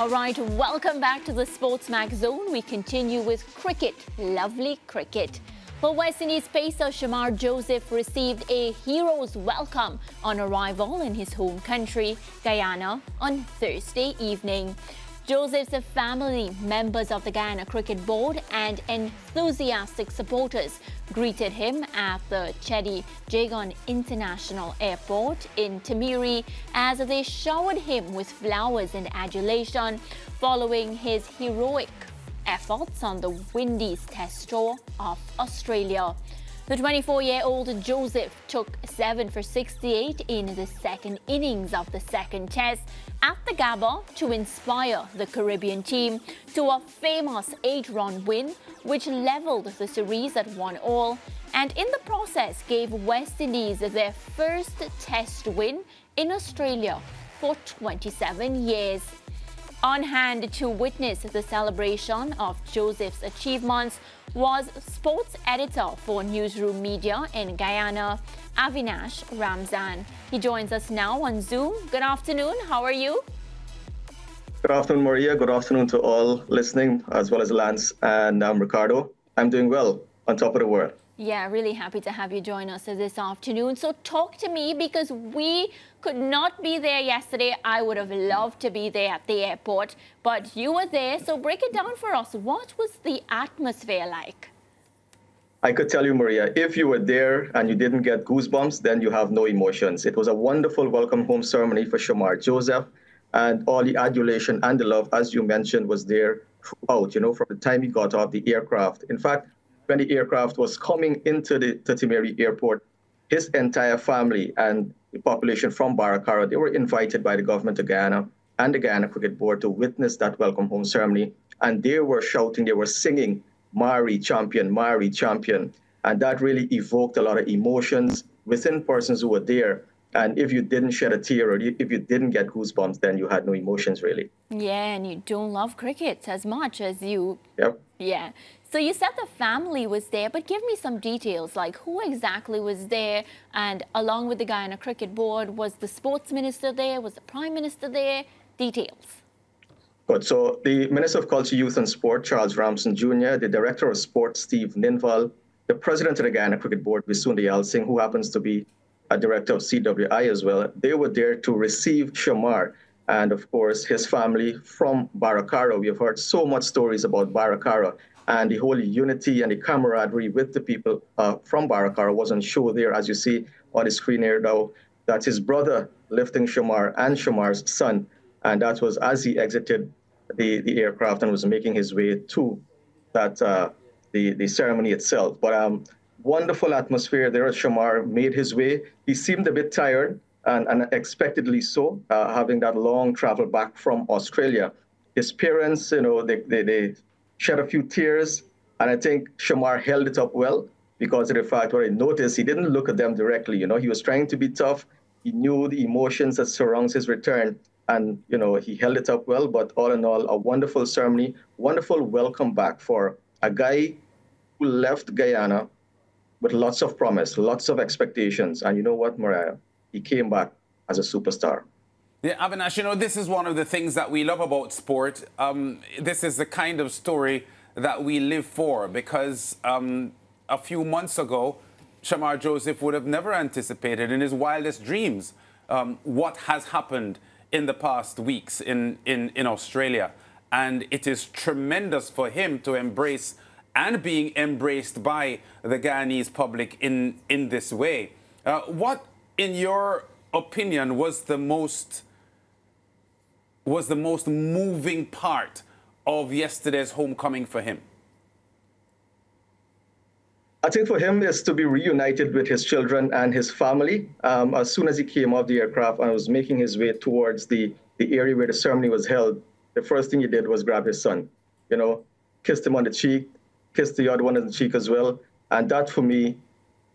All right, welcome back to the Sportsmax Zone. We continue with cricket, lovely cricket. For West Indies pacer Shamar Joseph received a hero's welcome on arrival in his home country, Guyana, on Thursday evening. Joseph's family, members of the Guyana Cricket Board, and enthusiastic supporters greeted him at the Cheddi Jagan International Airport in Timehri as they showered him with flowers and adulation following his heroic efforts on the Windies Test Tour of Australia. The 24-year-old Joseph took 7 for 68 in the second innings of the second test at the Gabba to inspire the Caribbean team to a famous 8-run win which levelled the series at 1 all and in the process gave West Indies their first test win in Australia for 27 years. On hand to witness the celebration of Joseph's achievements was sports editor for Newsroom Media in Guyana, Avinash Ramzan. He joins us now on Zoom. Good afternoon. How are you? Good afternoon, Maria. Good afternoon to all listening, as well as Lance and um, Ricardo. I'm doing well on top of the world. Yeah, really happy to have you join us this afternoon. So talk to me because we could not be there yesterday. I would have loved to be there at the airport, but you were there. So break it down for us. What was the atmosphere like? I could tell you, Maria, if you were there and you didn't get goosebumps, then you have no emotions. It was a wonderful welcome home ceremony for Shamar Joseph, and all the adulation and the love, as you mentioned, was there throughout, you know, from the time he got off the aircraft. In fact, when the aircraft was coming into the Timehri airport, his entire family and the population from Baracara, they were invited by the government of Guyana and the Guyana Cricket Board to witness that welcome home ceremony. And they were shouting, they were singing, Mari champion, Mari champion. And that really evoked a lot of emotions within persons who were there. And if you didn't shed a tear or if you didn't get goosebumps, then you had no emotions really. Yeah, and you don't love cricket as much as you. Yep. Yeah. So you said the family was there, but give me some details, like who exactly was there, and along with the Guyana Cricket Board, was the sports minister there, was the prime minister there? Details. Good. So the Minister of Culture, Youth and Sport, Charles Ramson Jr., the Director of Sport, Steve Ninvalle, the President of the Guyana Cricket Board, Bissoondyal Singh, who happens to be a Director of CWI as well, they were there to receive Shamar and of course his family from Baracara. We have heard so much stories about Baracara and the whole unity and the camaraderie with the people uh, from Baracara was on show there, as you see on the screen here now. That's his brother lifting Shamar and Shamar's son, and that was as he exited the, the aircraft and was making his way to that uh, the the ceremony itself. But um, wonderful atmosphere there. Shamar made his way. He seemed a bit tired, and, unexpectedly so, uh, having that long travel back from Australia. His parents, you know, they, they, they shed a few tears. And I think Shamar held it up well because of the fact what I noticed, he didn't look at them directly. You know, he was trying to be tough. He knew the emotions that surrounds his return. And, you know, he held it up well. But all in all, a wonderful ceremony, wonderful welcome back for a guy who left Guyana with lots of promise, lots of expectations. And you know what, Mariah? He came back as a superstar. Yeah, Avinash, you know, this is one of the things that we love about sport. Um, this is the kind of story that we live for because um, a few months ago, Shamar Joseph would have never anticipated in his wildest dreams um, what has happened in the past weeks in, in, in Australia. And it is tremendous for him to embrace and being embraced by the Guyanese public in, in this way. Uh, what, in your opinion, was the most was the most moving part of yesterday's homecoming for him? I think for him is to be reunited with his children and his family. Um, as soon as he came off the aircraft and was making his way towards the, the area where the ceremony was held, the first thing he did was grab his son, you know, kissed him on the cheek, kissed the other one on the cheek as well. And that for me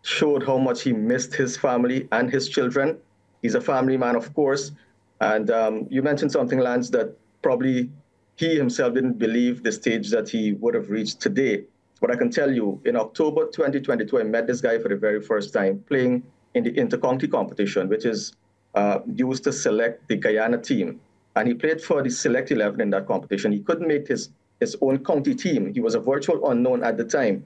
showed how much he missed his family and his children. He's a family man, of course, and um, you mentioned something, Lance, that probably he himself didn't believe the stage that he would have reached today. But I can tell you, in October 2022, I met this guy for the very first time playing in the intercounty competition, which is uh, used to select the Guyana team. and he played for the select 11 in that competition. He couldn't make his, his own county team. He was a virtual unknown at the time.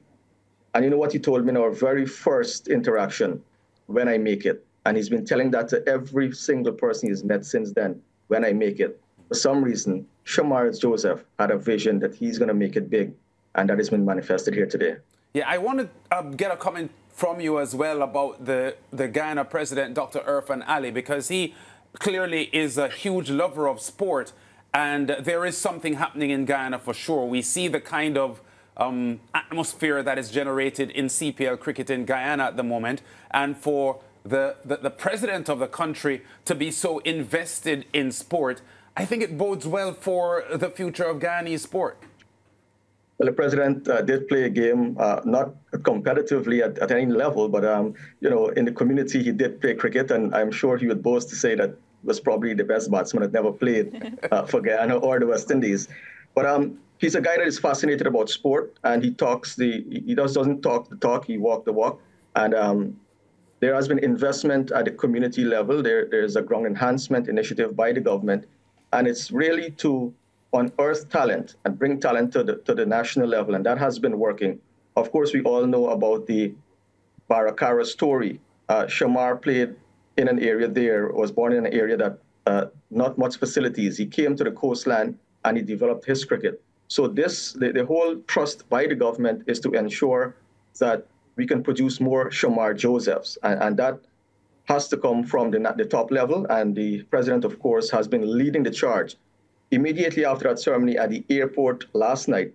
And you know what he told me in our very first interaction, when I make it. And he's been telling that to every single person he's met since then, when I make it. For some reason, Shamar Joseph had a vision that he's going to make it big, and that has been manifested here today. Yeah, I want to uh, get a comment from you as well about the, the Guyana president, Dr. Irfaan Ali, because he clearly is a huge lover of sport, and there is something happening in Guyana for sure. We see the kind of um, atmosphere that is generated in CPL cricket in Guyana at the moment, and for the, the, the president of the country to be so invested in sport, I think it bodes well for the future of Guyanese sport. Well, the president uh, did play a game, uh, not competitively at, at, any level, but um, you know, in the community, he did play cricket, and I'm sure he would boast to say that was probably the best batsman that never played uh, for Guyana or the West Indies. But um, he's a guy that is fascinated about sport, and he talks the he does doesn't talk the talk, he walk the walk, and um, there has been investment at the community level. There, there's a ground enhancement initiative by the government, and it's really to unearth talent and bring talent to the, to the national level, and that has been working. Of course, we all know about the Baracara story. Uh, Shamar played in an area there, was born in an area that uh, not much facilities. He came to the coastline and he developed his cricket. So this, the, the whole trust by the government is to ensure that we can produce more Shamar Josephs, and, and that has to come from the, the top level. And the president, of course, has been leading the charge Immediately after that ceremony at the airport last night,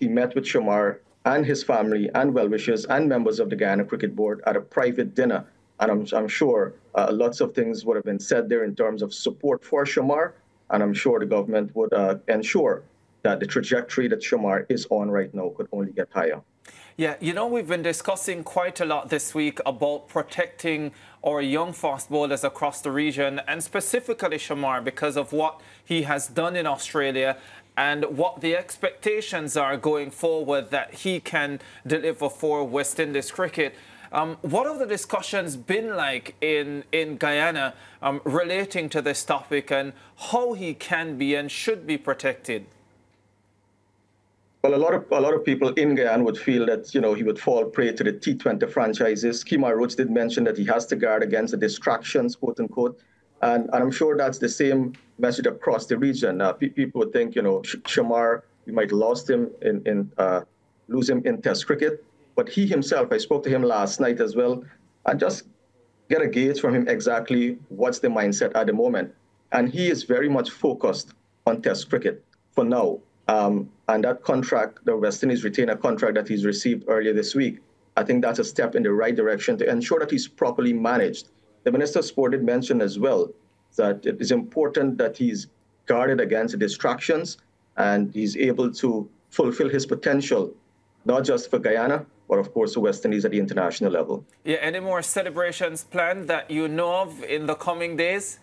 he met with Shamar and his family and well-wishers and members of the Guyana Cricket Board at a private dinner. And I'm, I'm sure uh, lots of things would have been said there in terms of support for Shamar. And I'm sure the government would uh, ensure that the trajectory that Shamar is on right now could only get higher. Yeah, you know, we've been discussing quite a lot this week about protecting our young fast bowlers across the region, and specifically Shamar, because of what he has done in Australia and what the expectations are going forward that he can deliver for West Indies cricket. Um, what have the discussions been like in, in Guyana um, relating to this topic and how he can be and should be protected? Well, a lot of a lot of people in Guyana would feel that you know he would fall prey to the T20 franchises. Kemar Roach did mention that he has to guard against the distractions, quote unquote, and, and I'm sure that's the same message across the region. Uh, pe people would think you know Shamar, we might lost him in in uh, lose him in Test cricket, but he himself, I spoke to him last night as well, and just get a gauge from him exactly what's the mindset at the moment, and he is very much focused on Test cricket for now. Um, and that contract, the West Indies retainer contract that he's received earlier this week, I think that's a step in the right direction to ensure that he's properly managed. The Minister of Sport did mention as well that it is important that he's guarded against distractions and he's able to fulfill his potential, not just for Guyana, but of course the West Indies at the international level. Yeah, any more celebrations planned that you know of in the coming days?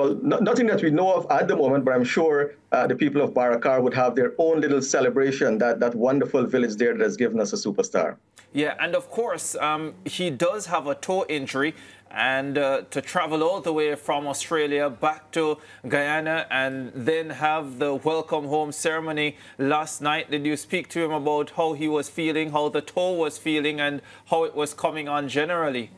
Well, nothing that we know of at the moment, but I'm sure uh, the people of Barakar would have their own little celebration, that, that wonderful village there that has given us a superstar. Yeah, and of course, um, he does have a toe injury, and uh, to travel all the way from Australia back to Guyana and then have the welcome home ceremony last night. Did you speak to him about how he was feeling, how the toe was feeling, and how it was coming on generally?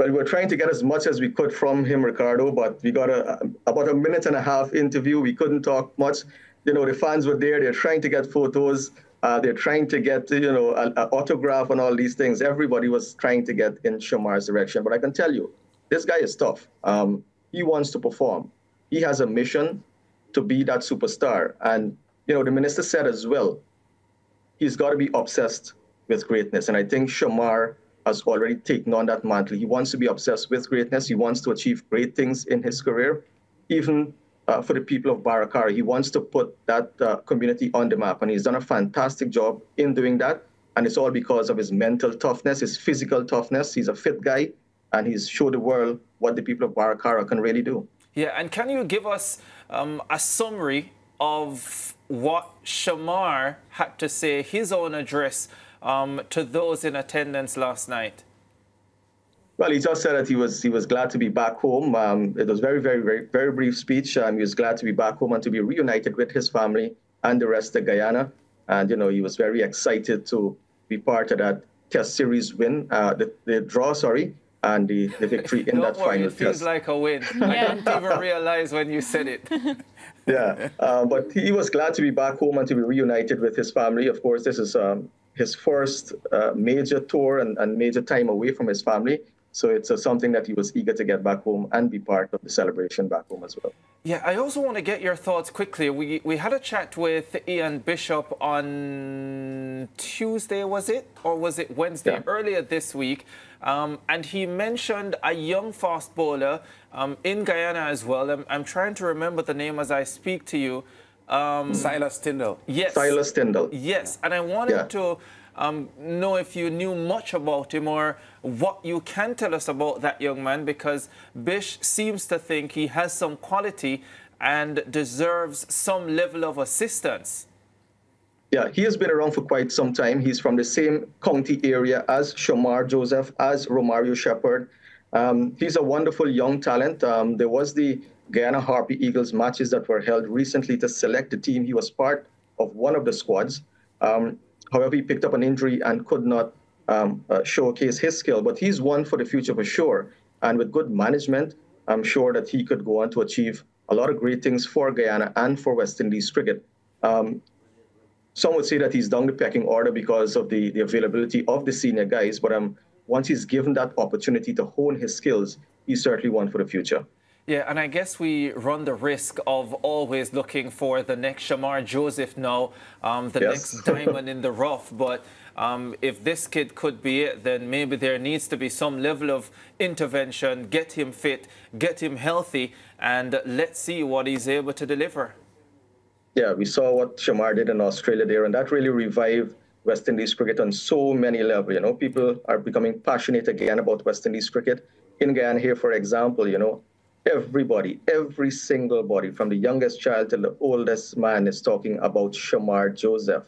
Well, we were trying to get as much as we could from him, Ricardo, but we got a, about a minute and a half interview. We couldn't talk much. You know, the fans were there. They're trying to get photos. Uh, they're trying to get, you know, an autograph and all these things. Everybody was trying to get in Shamar's direction. But I can tell you, this guy is tough. Um, he wants to perform. He has a mission to be that superstar. And, you know, the minister said as well, he's got to be obsessed with greatness. And I think Shamar has already taken on that mantle. He wants to be obsessed with greatness. He wants to achieve great things in his career, even uh, for the people of Baracara. He wants to put that uh, community on the map, and he's done a fantastic job in doing that. And it's all because of his mental toughness, his physical toughness. He's a fit guy, and he's showed the world what the people of Baracara can really do. Yeah, and can you give us um, a summary of what Shamar had to say, his own address um, to those in attendance last night? Well, he just said that he was he was glad to be back home. Um, it was very, very, very, very brief speech. Um, he was glad to be back home and to be reunited with his family and the rest of Guyana. And you know, he was very excited to be part of that Test series win, uh, the, the draw, sorry, and the, the victory in Don't that worry, final it feels test. like a win. I didn't even realize when you said it. yeah, uh, but he was glad to be back home and to be reunited with his family. Of course, this is um, his first uh, major tour and, and major time away from his family. So it's uh, something that he was eager to get back home and be part of the celebration back home as well. Yeah, I also want to get your thoughts quickly. We we had a chat with Ian Bishop on Tuesday, was it, or was it Wednesday? Yeah. Earlier this week, um, and he mentioned a young fast bowler um, in Guyana as well. I'm, I'm trying to remember the name as I speak to you. Um, Silas Tyndall. yes, Silas Tyndall. Yes, and I wanted Yeah. to um, know if you knew much about him or what you can tell us about that young man because Bish seems to think he has some quality and deserves some level of assistance. Yeah, he has been around for quite some time. He's from the same county area as Shamar Joseph, as Romario Shepherd. Um, he's a wonderful young talent. Um, there was the Guyana Harpy Eagles matches that were held recently to select the team. He was part of one of the squads. Um, however, he picked up an injury and could not um, uh, showcase his skill. But he's one for the future for sure. And with good management, I'm sure that he could go on to achieve a lot of great things for Guyana and for West Indies cricket. Um, some would say that he's down the pecking order because of the, the availability of the senior guys, but um, once he's given that opportunity to hone his skills, he's certainly one for the future. Yeah, and I guess we run the risk of always looking for the next Shamar Joseph now, um, the Yes. next diamond in the rough. But um, if this kid could be it, then maybe there needs to be some level of intervention, get him fit, get him healthy, and let's see what he's able to deliver. Yeah, we saw what Shamar did in Australia there, and that really revived West Indies cricket on so many levels. You know, people are becoming passionate again about West Indies cricket. In Guyana here, for example, you know, everybody, every single body, from the youngest child to the oldest man, is talking about Shamar Joseph.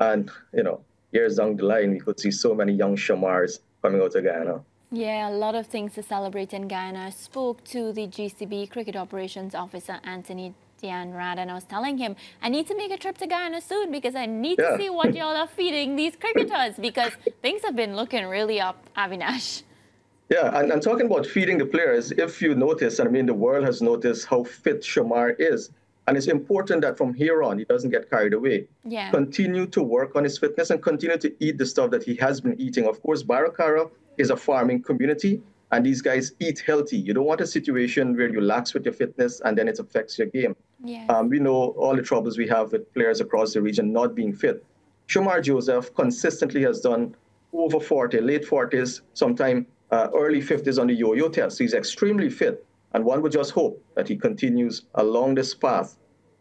And, you know, years down the line, we could see so many young Shamars coming out of Guyana. Yeah, a lot of things to celebrate in Guyana. I spoke to the GCB Cricket Operations Officer, Anthony Dianrad, and I was telling him, I need to make a trip to Guyana soon because I need Yeah. to see what y'all are feeding these cricketers because things have been looking really up, Avinash. Yeah, and, and talking about feeding the players, if you notice, and I mean, the world has noticed how fit Shamar is. And it's important that from here on, he doesn't get carried away. Yeah. Continue to work on his fitness and continue to eat the stuff that he has been eating. Of course, Baracara is a farming community, and these guys eat healthy. You don't want a situation where you lax with your fitness and then it affects your game. Yeah. Um, we know all the troubles we have with players across the region not being fit. Shamar Joseph consistently has done over 40, late 40s, sometime uh, early 50s on the yo-yo test. He's extremely fit, and one would just hope that he continues along this path,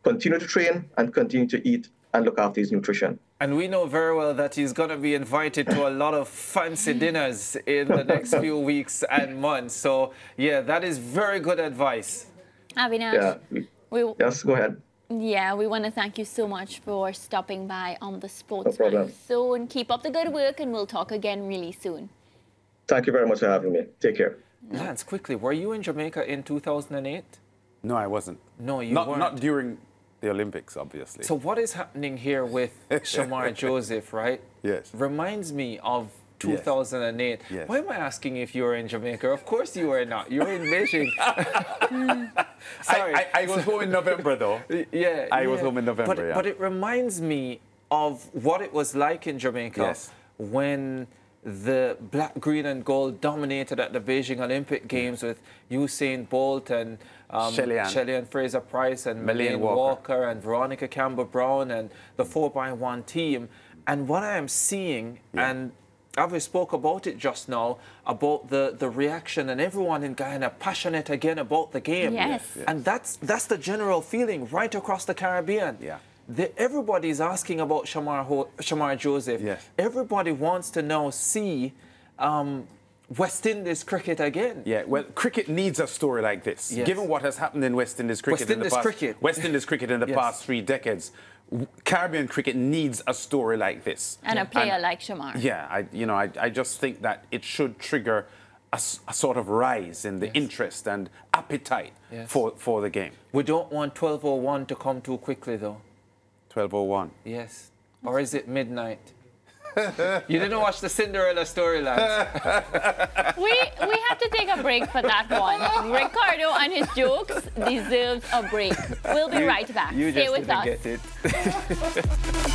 continue to train and continue to eat and look after his nutrition. And we know very well that he's going to be invited to a lot of fancy dinners in the next few weeks and months. So, yeah, that is very good advice. Avinash, Yeah. we- we, Yes, go ahead. yeah, we want to thank you so much for stopping by on the Sports problem. Zone. Keep up the good work, and we'll talk again really soon. Thank you very much for having me. Take care. Lance, quickly, were you in Jamaica in 2008? No, I wasn't. No, you not, weren't. Not during the Olympics, obviously. So what is happening here with Shamar Joseph, right? Yes. Reminds me of 2008. Yes. Why am I asking if you were in Jamaica? Of course you were not. You were in Beijing. Sorry. I, I, I was home in November, though. yeah. I was home in November, But, yeah. but it reminds me of what it was like in Jamaica Yes. when the black, green, and gold dominated at the Beijing Olympic Games with Usain Bolt and um, Shelley Ann. Shelly-Ann Fraser-Pryce and Melaine Melaine Walker. Walker. and Veronica Campbell-Brown and the 4x1 team. And what I am seeing, and Avi spoke about it just now, about the, the reaction and everyone in Guyana passionate again about the game. Yes. Yes, yes. And that's that's the general feeling right across the Caribbean. Yeah. The, everybody's asking about Shamar, Ho, Shamar Joseph. Yes. Everybody wants to now see um, West Indies cricket again. Yeah, well, cricket needs a story like this. Yes. Given what has happened in West Indies cricket West in the past, cricket. West Indies cricket in the Yes. past three decades, Caribbean cricket needs a story like this. And a player like Shamar. Yeah, I, you know, I, I just think that it should trigger a, a sort of rise in the yes. interest and appetite yes. for, for the game. We don't want 1201 to come too quickly, though. 1201? Yes. Or is it midnight? you didn't watch the Cinderella storylines. we we have to take a break for that one. Ricardo and his jokes deserves a break. We'll be you, right back. You Stay just with didn't us. get it.